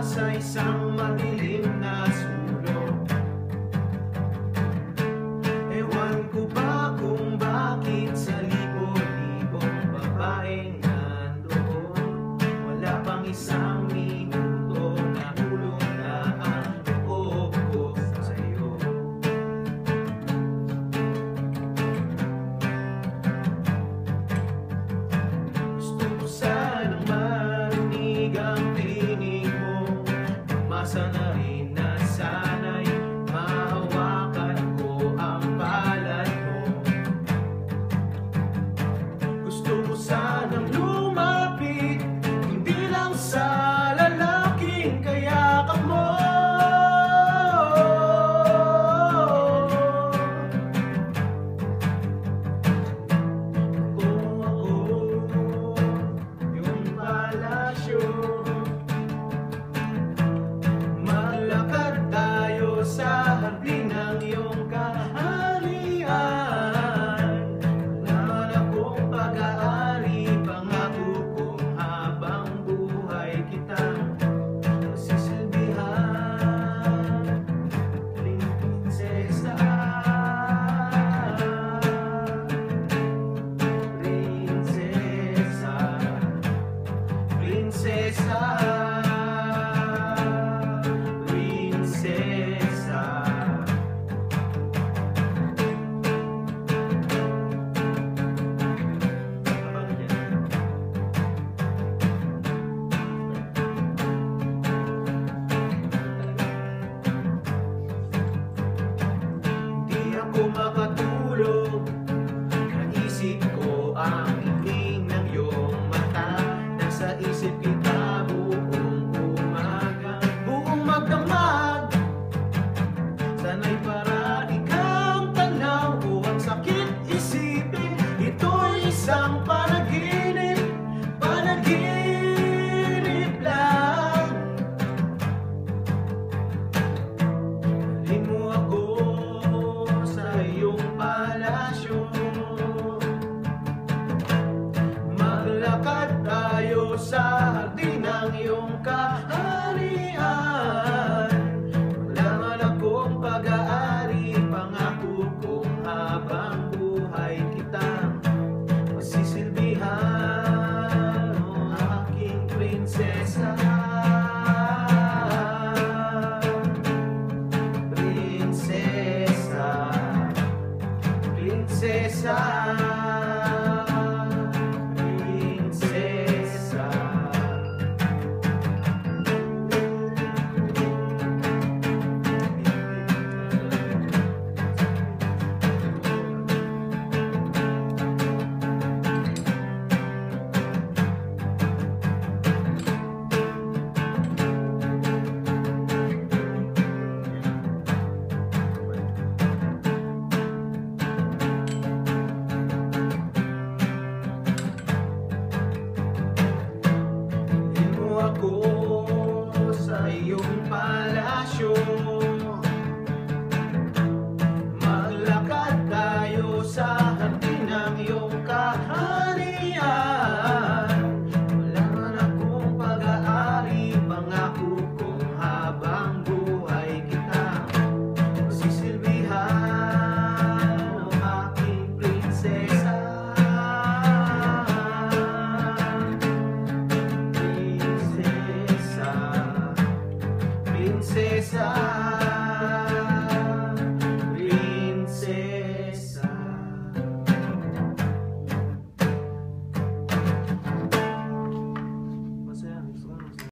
sa isang madilim na sa hardin ng iyong kaharian.